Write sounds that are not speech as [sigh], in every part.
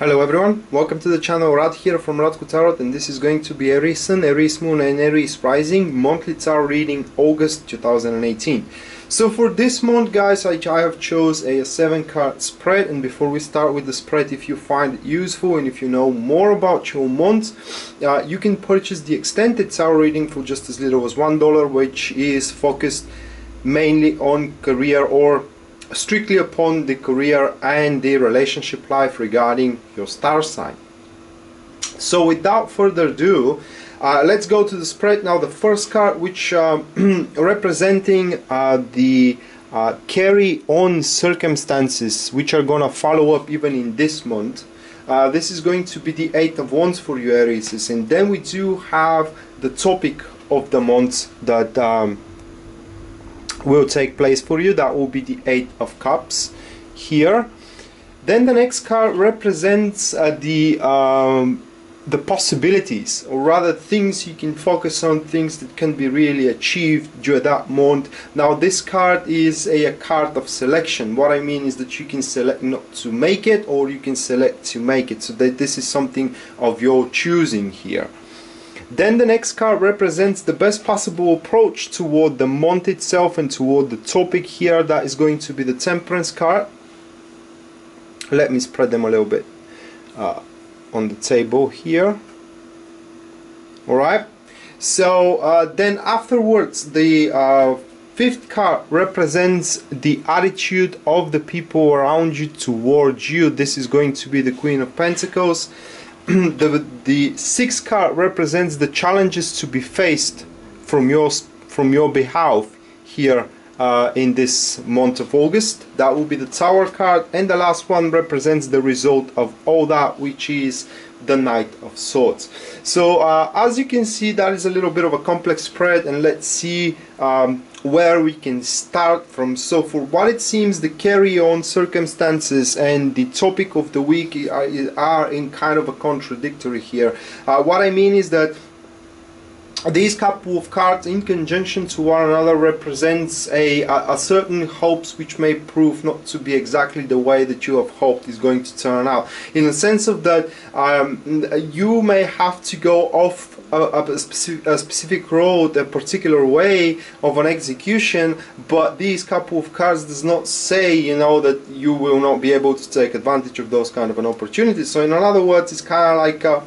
Hello everyone, welcome to the channel Rad here from Radko Tarot and this is going to be Aries Sun, Aries Moon and Aries Rising monthly tarot reading August 2018. So for this month guys I, I have chose a 7 card spread and before we start with the spread if you find it useful and if you know more about your month uh, you can purchase the extended tarot reading for just as little as $1 which is focused mainly on career or strictly upon the career and the relationship life regarding your star sign. So without further ado, uh, let's go to the spread now. The first card, which uh, [clears throat] representing uh, the uh, carry on circumstances, which are gonna follow up even in this month. Uh, this is going to be the Eight of Wands for you Aries, and then we do have the topic of the month that um, will take place for you. That will be the eight of cups here. Then the next card represents uh, the um, the possibilities or rather things you can focus on things that can be really achieved during that month. Now this card is a, a, card of selection. What I mean is that you can select not to make it or you can select to make it. So that this is something of your choosing here then the next card represents the best possible approach toward the month itself and toward the topic here. That is going to be the Temperance card. Let me spread them a little bit uh, on the table here. Alright. So uh, then afterwards the uh, fifth card represents the attitude of the people around you towards you. This is going to be the Queen of Pentacles. [clears throat] the, the sixth card represents the challenges to be faced from your from your behalf here uh, in this month of August. That will be the Tower card, and the last one represents the result of all that, which is the Knight of Swords. So uh, as you can see, that is a little bit of a complex spread, and let's see um, where we can start from. So for what it seems, the carry-on circumstances and the topic of the week are, are in kind of a contradictory here. Uh, what I mean is that these couple of cards in conjunction to one another represents a, a, a, certain hopes which may prove not to be exactly the way that you have hoped is going to turn out. In the sense of that um, you may have to go off a, a, specific, a specific road a particular way of an execution but these couple of cards does not say you know that you will not be able to take advantage of those kind of an opportunity. So in other words it's kind of like a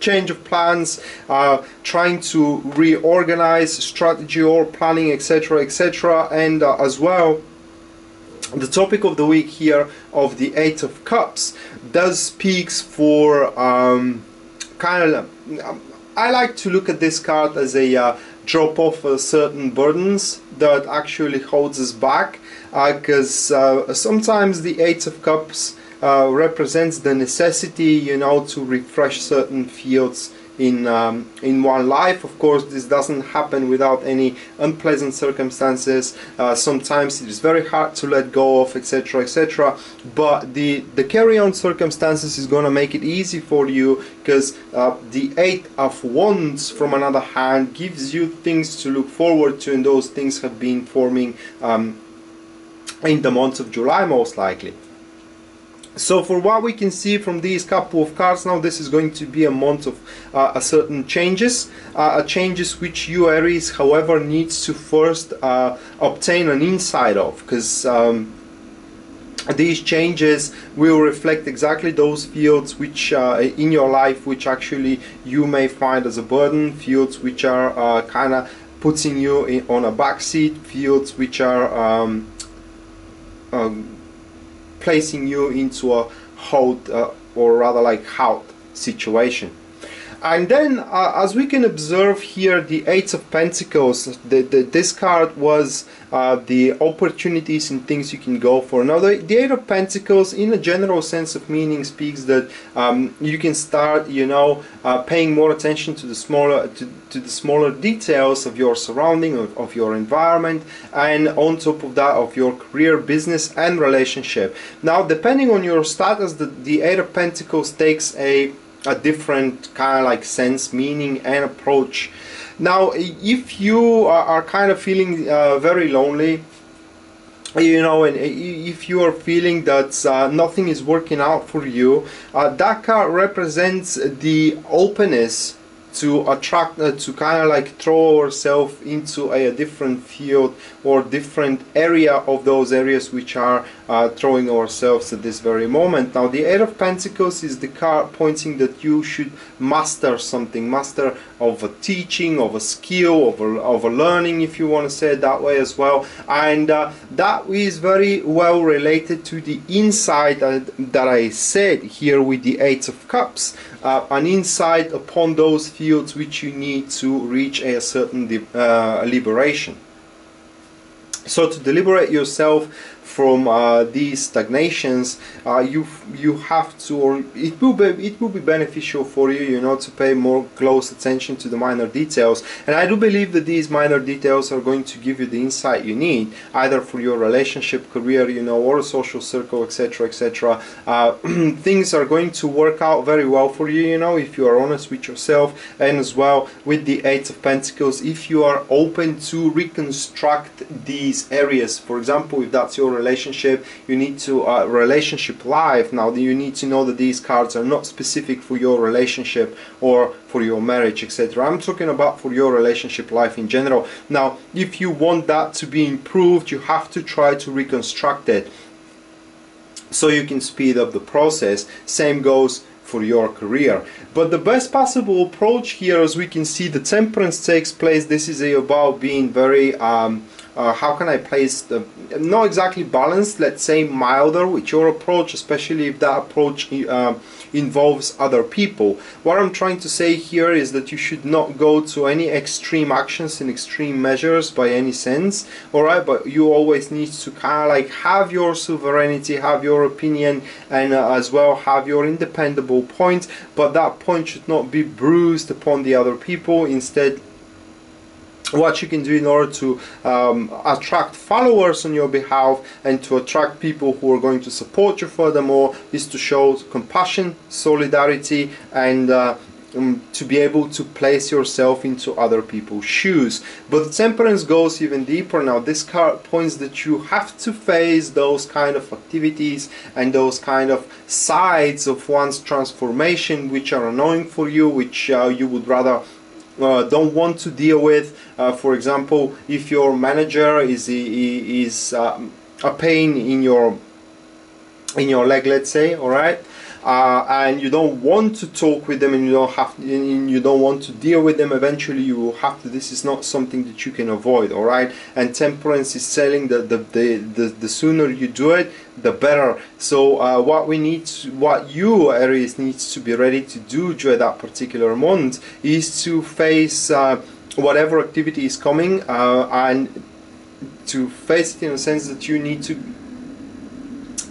change of plans, uh, trying to reorganize strategy or planning, etc., etc., and uh, as well the topic of the week here of the Eight of Cups does speaks for um, kind of. I like to look at this card as a uh, drop off certain burdens that actually holds us back because uh, uh, sometimes the Eight of Cups uh, represents the necessity, you know, to refresh certain fields in um, in one life. Of course, this doesn't happen without any unpleasant circumstances. Uh, sometimes it is very hard to let go of, etc., etc. But the the carry-on circumstances is gonna make it easy for you because uh, the eight of wands, from another hand, gives you things to look forward to, and those things have been forming um, in the month of July, most likely. So for what we can see from these couple of cards now, this is going to be a month of uh, a certain changes, uh, changes which you Aries, however, needs to first uh, obtain an insight of, because um, these changes will reflect exactly those fields which uh, in your life which actually you may find as a burden, fields which are uh, kind of putting you in, on a backseat, fields which are um, um, placing you into a hold uh, or rather like halt situation and then uh, as we can observe here the eight of pentacles the, the, this card was uh, the opportunities and things you can go for. Now the, the eight of pentacles in a general sense of meaning speaks that um, you can start you know uh, paying more attention to the smaller to, to the smaller details of your surrounding of, of your environment and on top of that of your career business and relationship. Now depending on your status the, the eight of pentacles takes a a different kind of like sense, meaning, and approach. Now, if you are, kind of feeling uh, very lonely, you know and if you are feeling that uh, nothing is working out for you uh, card represents the openness to attract uh, to kind of like throw ourselves into a, a, different field or different area of those areas which are uh, throwing ourselves at this very moment. Now the eight of pentacles is the card pointing that you should master something master of a teaching of a skill of a, of a learning if you want to say it that way as well. And uh, that is very well related to the insight that, I said here with the eight of cups. Uh, an insight upon those fields which you need to reach a certain uh, liberation. So to deliberate yourself from uh, these stagnations, uh, you you have to, or it will be it will be beneficial for you, you know, to pay more close attention to the minor details. And I do believe that these minor details are going to give you the insight you need, either for your relationship, career, you know, or a social circle, etc., etc. Uh, [clears throat] things are going to work out very well for you, you know, if you are honest with yourself, and as well with the Eight of Pentacles, if you are open to reconstruct these areas. For example, if that's your relationship you need to uh, relationship life now you need to know that these cards are not specific for your relationship or for your marriage etc I'm talking about for your relationship life in general now if you want that to be improved you have to try to reconstruct it so you can speed up the process same goes for your career. But the best possible approach here, as we can see, the temperance takes place. This is about being very um, uh, how can I place the not exactly balanced let's say milder with your approach especially if that approach uh, involves other people. What I'm trying to say here is that you should not go to any extreme actions and extreme measures by any sense alright? But you always need to kind of like have your sovereignty have your opinion and uh, as well have your independable point but that point should not be bruised upon the other people. Instead what you can do in order to um, attract followers on your behalf and to attract people who are going to support you furthermore is to show compassion solidarity and uh, um, to be able to place yourself into other people's shoes. But temperance goes even deeper. Now this card points that you have to face those kind of activities and those kind of sides of one's transformation which are annoying for you which uh, you would rather uh, don't want to deal with. Uh, for example, if your manager is is um, a pain in your in your leg, let's say, all right, uh, and you don't want to talk with them and you don't have and you don't want to deal with them eventually you will have to this is not something that you can avoid all right? And temperance is telling that the, the the, the sooner you do it the better. So uh, what we need to, what you aries needs to be ready to do during that particular month is to face uh, whatever activity is coming uh, and to face it in a sense that you need to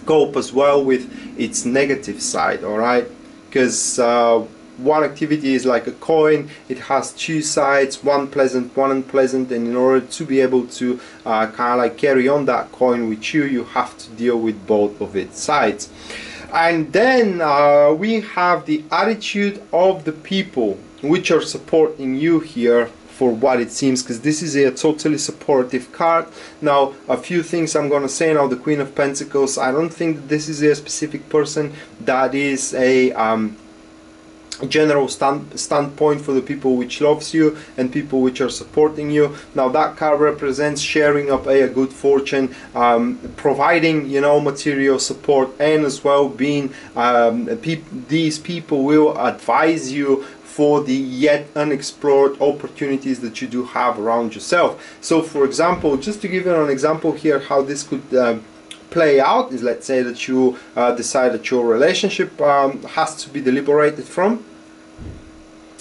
cope as well with its negative side alright because uh, one activity is like a coin it has two sides one pleasant one unpleasant and in order to be able to uh, kind of like carry on that coin with you you have to deal with both of its sides. And then uh, we have the attitude of the people which are supporting you here for what it seems because this is a totally supportive card. Now a few things I'm gonna say. Now the Queen of Pentacles I don't think this is a specific person that is a um, general stand, standpoint for the people which loves you and people which are supporting you now that card represents sharing up a, a good fortune um, providing you know material support and as well being um, pe these people will advise you for the yet unexplored opportunities that you do have around yourself. So for example, just to give you an example here how this could uh, play out is let's say that you uh, decide that your relationship um, has to be deliberated from.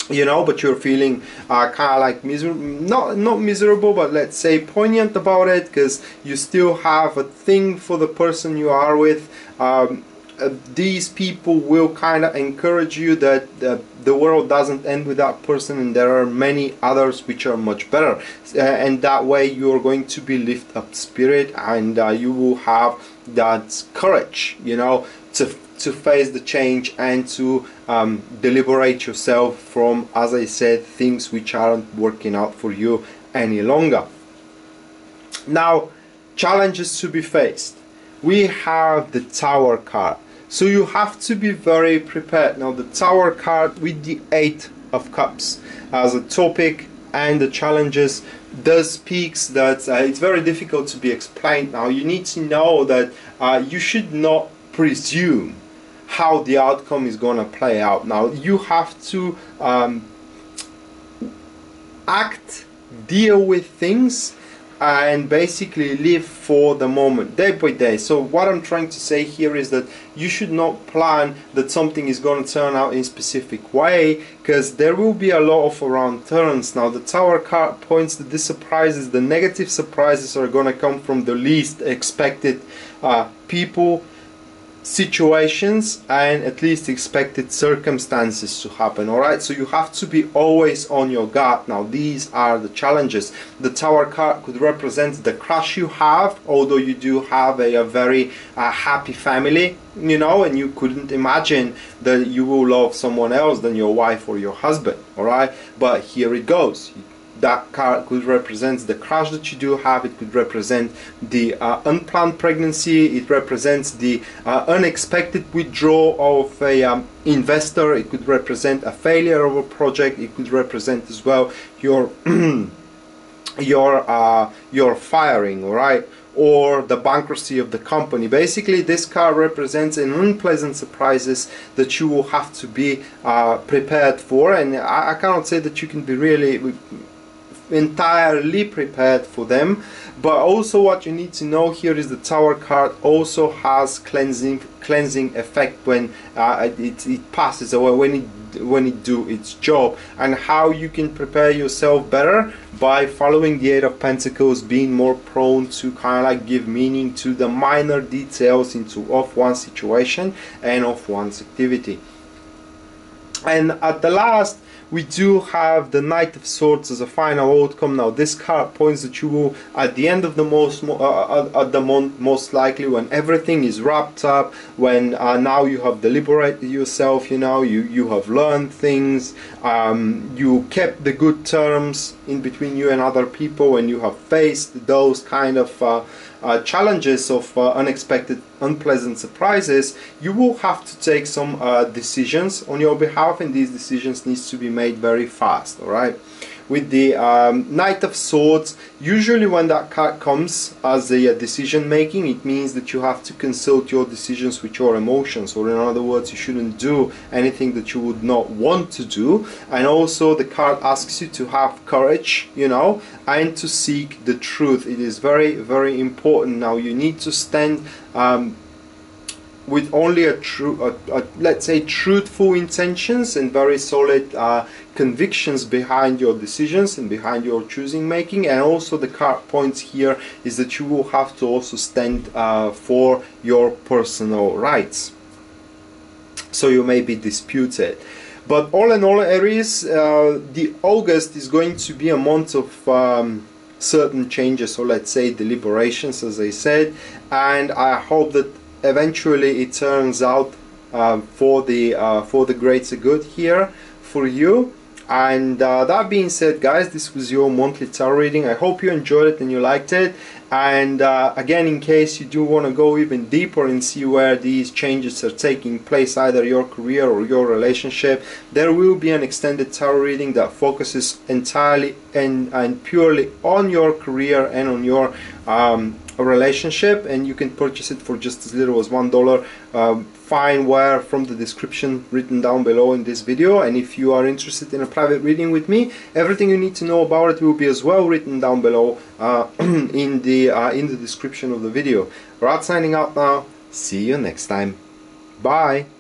You know but you're feeling uh, kind of like miserable not not miserable but let's say poignant about it because you still have a thing for the person you are with um, uh, these people will kind of encourage you that uh, the world doesn't end with that person and there are many others which are much better. Uh, and that way you're going to be lift up spirit and uh, you will have that courage you know to to face the change and to um, deliberate yourself from as I said things which aren't working out for you any longer. Now challenges to be faced. We have the tower card so you have to be very prepared. Now the tower card with the eight of cups as a topic and the challenges does speaks that uh, it's very difficult to be explained. Now you need to know that uh, you should not presume how the outcome is going to play out. Now you have to um, act deal with things and basically live for the moment day by day. So what i'm trying to say here is that you should not plan that something is going to turn out in a specific way because there will be a lot of around turns. Now the tower card points that the surprises the negative surprises are going to come from the least expected uh, people situations and at least expected circumstances to happen all right? So you have to be always on your guard. Now these are the challenges. The tower card could represent the crush you have although you do have a, a very uh, happy family you know and you couldn't imagine that you will love someone else than your wife or your husband all right? But here it goes that card could represent the crash that you do have it could represent the uh, unplanned pregnancy it represents the uh, unexpected withdrawal of a um, investor it could represent a failure of a project it could represent as well your [clears throat] your uh, your firing all right or the bankruptcy of the company. Basically, this card represents an unpleasant surprises that you will have to be uh, prepared for. And I, I, cannot say that you can be really entirely prepared for them. But also what you need to know here is the tower card also has cleansing cleansing effect when uh, it, it passes away when it when it do its job. And how you can prepare yourself better? By following the eight of pentacles being more prone to kind of like give meaning to the minor details into of one situation and of one's activity and at the last we do have the Knight of Swords as a final outcome. Now, this card points that you will, at the end of the most, uh, uh, uh, at the month, most likely when everything is wrapped up, when uh, now you have deliberated yourself, you know, you you have learned things, um, you kept the good terms in between you and other people, and you have faced those kind of uh, uh, challenges of uh, unexpected unpleasant surprises you will have to take some uh, decisions on your behalf and these decisions needs to be made very fast all right with the um, Knight of Swords. Usually when that card comes as a, decision making it means that you have to consult your decisions with your emotions or in other words you shouldn't do anything that you would not want to do. And also the card asks you to have courage you know and to seek the truth. It is very very important. Now you need to stand um, with only a true, a, a, let's say, truthful intentions and very solid uh, convictions behind your decisions and behind your choosing making. And also the points here is that you will have to also stand uh, for your personal rights. So you may be disputed. But all in all, Aries, uh, the August is going to be a month of um, certain changes, or let's say deliberations, as I said. And I hope that eventually it turns out uh, for the uh, for the greater good here for you. And uh, that being said guys this was your monthly tarot reading. I hope you enjoyed it and you liked it. And uh, again in case you do want to go even deeper and see where these changes are taking place either your career or your relationship there will be an extended tarot reading that focuses entirely and, and purely on your career and on your um, relationship and you can purchase it for just as little as one dollar. Um, find where from the description written down below in this video and if you are interested in a private reading with me everything you need to know about it will be as well written down below uh, [clears throat] in the uh, in the description of the video. Rod signing out now. See you next time. Bye